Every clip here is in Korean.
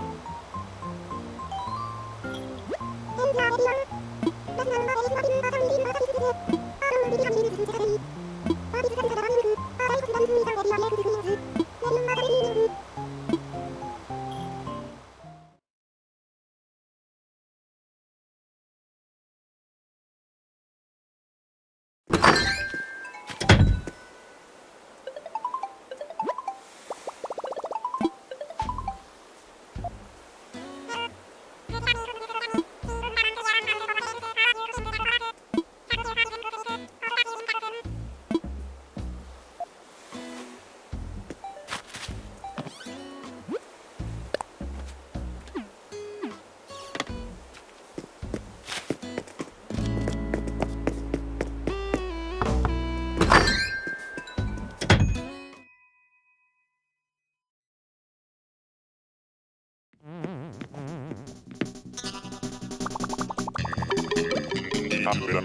In the Gracias.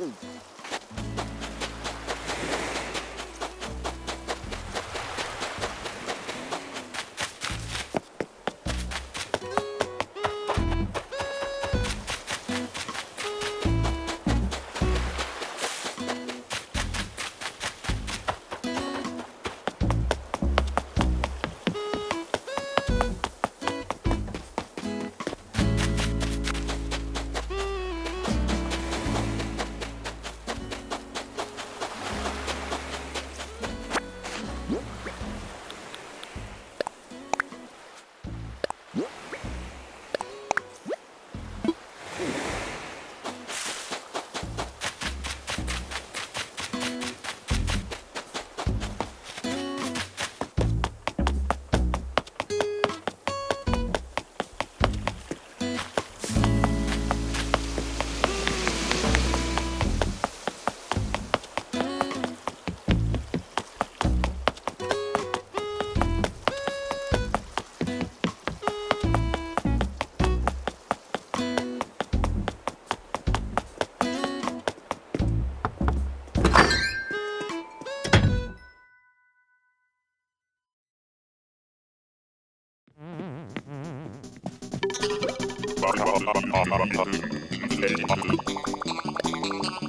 응.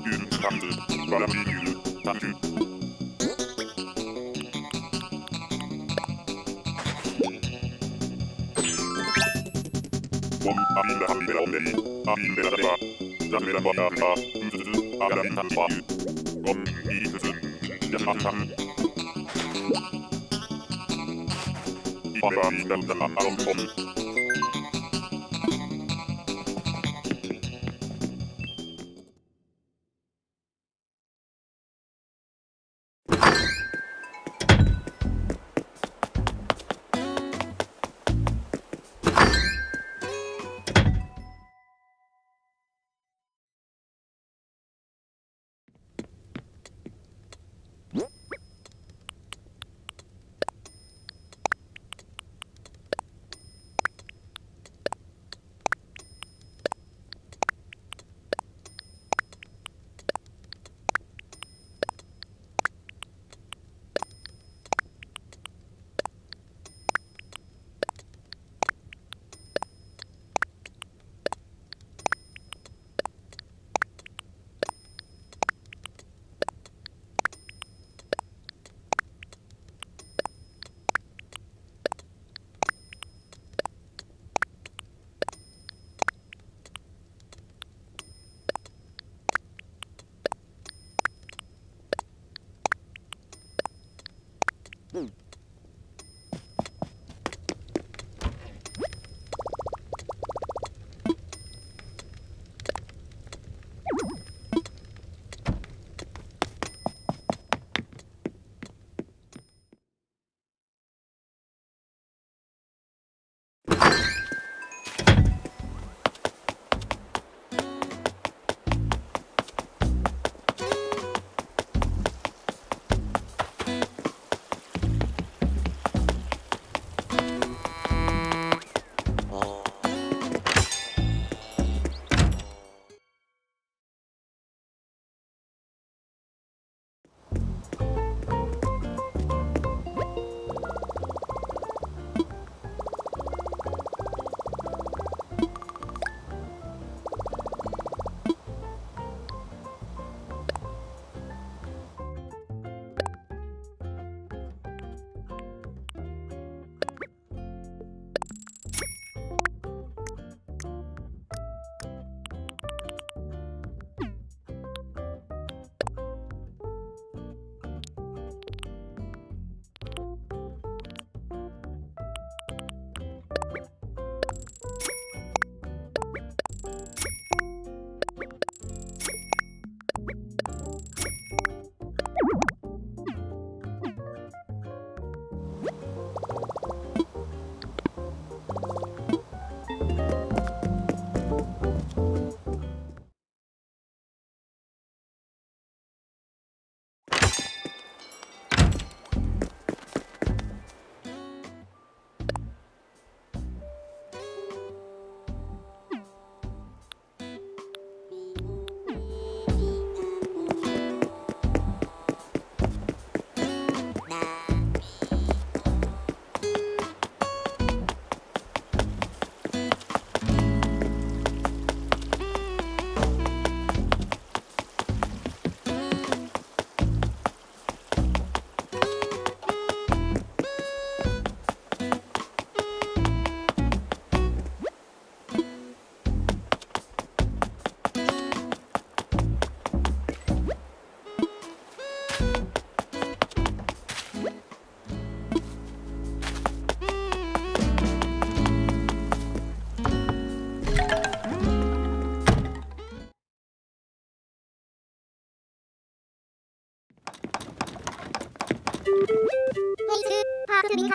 이름 강들 바람이 이름 나들 봄 아빌라 아빌라 오메리 아빌라 라바 자메라 바나 라바 우즈즈 아가라 인드 바유 봄 이즈즈 야마삼 이바라 이나우다 아롬 봄 Mm.